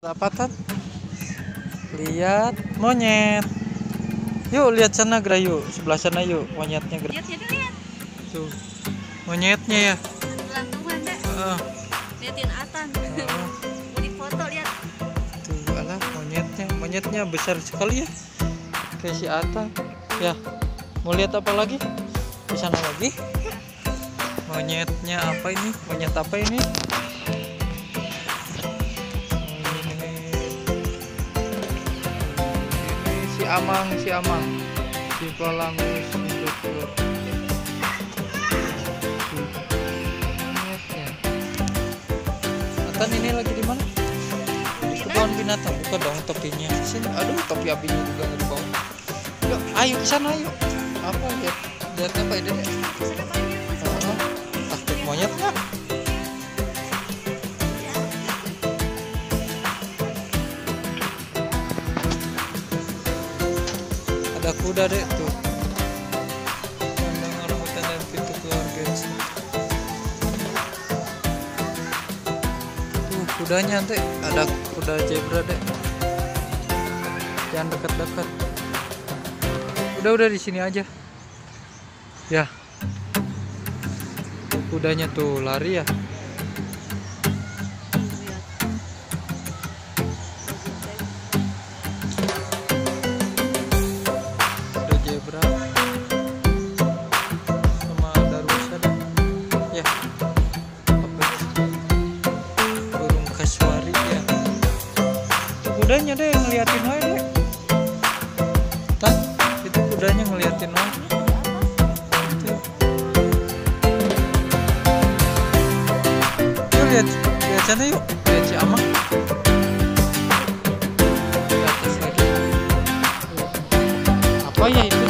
Apa Tan? Lihat monyet. Yuk lihat sana Gra yuk, sebelah sana yuk monyetnya Gra. Lihat jadi lihat. Tuh. Monyetnya ya. Gelantungan deh. Heeh. Liatin Atan. heeh. Mau difoto lihat. Tuh alah monyetnya. Monyetnya besar sekali ya. Kayak si Ata. Ya. Mau lihat apa lagi? Di sana lagi. Monyetnya apa ini? Monyet apa ini? Amang, si Amang. Si. Tuh. Monyetnya. Atan ini lagi di mana? Di kebun binatang. Buka dong topinya. Sini. Aduh, topi abinya juga nggak dibawa. Yuk, ayo ke sana yuk. Apa lihat? Lihat apa ini? Heeh. Takut monyet nggak? Kuda dek tuh. Kandang orang keluarga. Tuh kudanya dek. Ada kuda zebra dek. Jangan dekat-dekat. Udah udah di sini aja. Ya. Kudanya tuh lari ya. Kudanya deh ngeliatin wae deh. Tan, itu kudanya ngeliatin wae. Yuk lihat, lihat sana yuk. Lihat si Amang. Apa ya itu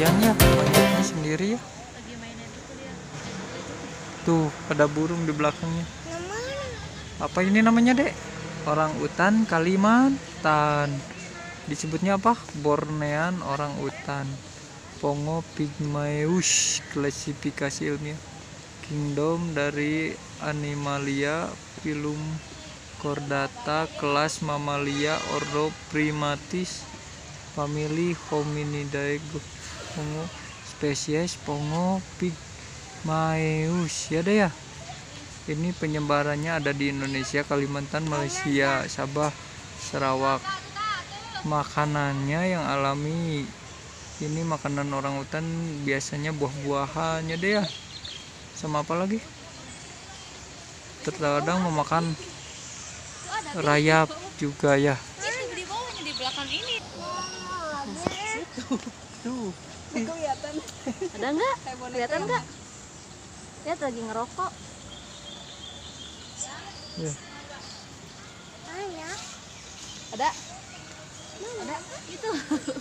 kasihan ya monyetnya sendiri ya. Tuh ada burung di belakangnya. Apa ini namanya dek? Orang utan Kalimantan. Disebutnya apa? Bornean orang utan Pongo pygmaeus klasifikasi ilmiah. Kingdom dari Animalia phylum Chordata kelas Mamalia ordo Primatis. Family Hominidae Pongo spesies Pongo pygmaeus ya deh ya ini penyebarannya ada di Indonesia, Kalimantan, Malaysia, Sabah, Sarawak. Makanannya yang alami ini makanan orang hutan biasanya buah-buahannya deh ya. Sama apa lagi? Terkadang memakan rayap juga ya. Itu Tuh. Ada nggak? Kelihatan nggak? Lihat lagi ngerokok. Ya. Ada? Ada? Itu.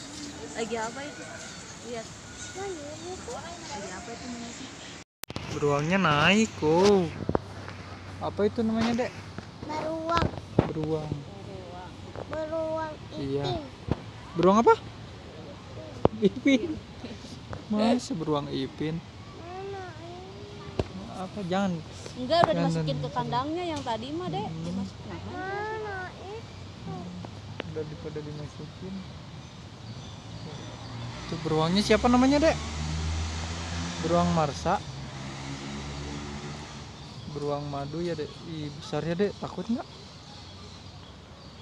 lagi apa itu? Lihat. Lagi apa itu namanya? Beruangnya naik, oh. Apa itu namanya, Dek? beruang Beruang. beruang Iya. ipin Beruang apa? Ipin. Masa beruang ipin? mana ini Apa jangan Enggak, udah Jangan, dimasukin ke kandangnya yang tadi mah, Dek. Hmm. Dimasuk nah. mana itu udah daripada dimasukin. Itu beruangnya siapa namanya, Dek? Beruang Marsa. Beruang madu ya, Dek. Ih, besar ya, Dek. Takut nggak?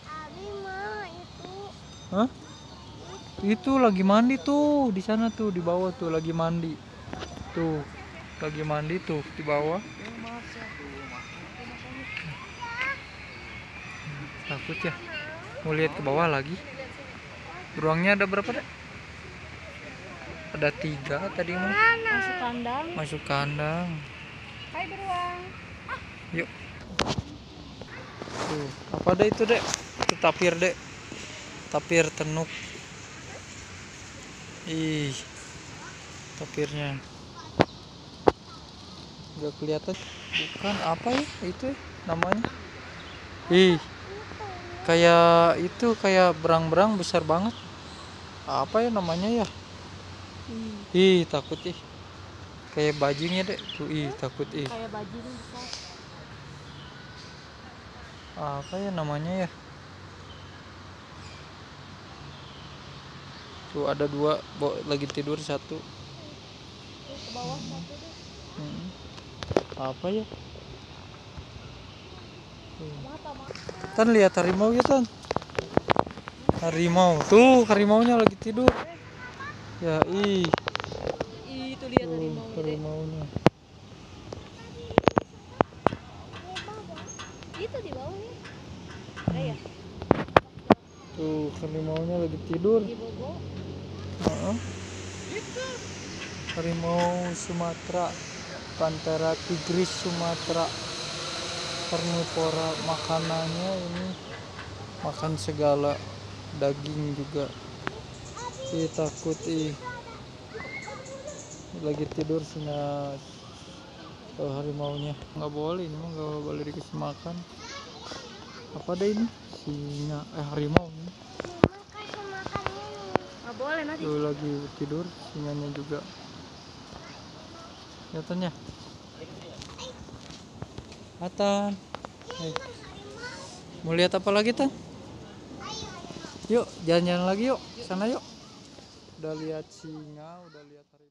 abi mah itu Hah? Itu lagi mandi tuh di sana tuh di bawah tuh lagi mandi. Tuh lagi mandi tuh di bawah. Takut ya? Mau lihat ke bawah lagi? Beruangnya ada berapa dek? ada tiga tadi mah Masuk kandang. masuk kandang Hai beruang. yuk tuh apa deh itu dek itu tapir dek tapir tenuk ih tapirnya nggak kelihatan. Bukan apa ya itu ya namanya? Ih kayak itu kayak berang-berang besar banget. Apa ya namanya ya? Hmm, ih takut ih. Kayak bajingnya dek tuh ih takut ih. Kayak besar. apa ya namanya ya tuh ada dua bo- lagi tidur satu Tuh, ke bawah satu deh. Hmm. apa ya mata. Tan lihat harimau ya Tan harimau tuh harimau nya lagi tidur ya ih itu lihat tuh harimau harimaunya Itu di bawah ya. Ada ya? Tuh harimau nya lagi tidur. Bobo. Heeh. harimau Sumatera Pantera tigris Sumatera karnivora makanannya ini makan segala daging juga. Ih takut ih. Lagi tidur sina oh, harimaunya. Nggak boleh ini nggak boleh dikasih makan apa deh ini singa eh harimau ini. Nggak boleh nanti. Tuh lagi tidur singanya juga. Kelihatannya. Atan. Hei. Mau lihat apa lagi, Tan? Yuk, jalan-jalan lagi yuk. Sana yuk. Udah lihat singa, udah lihat harimau.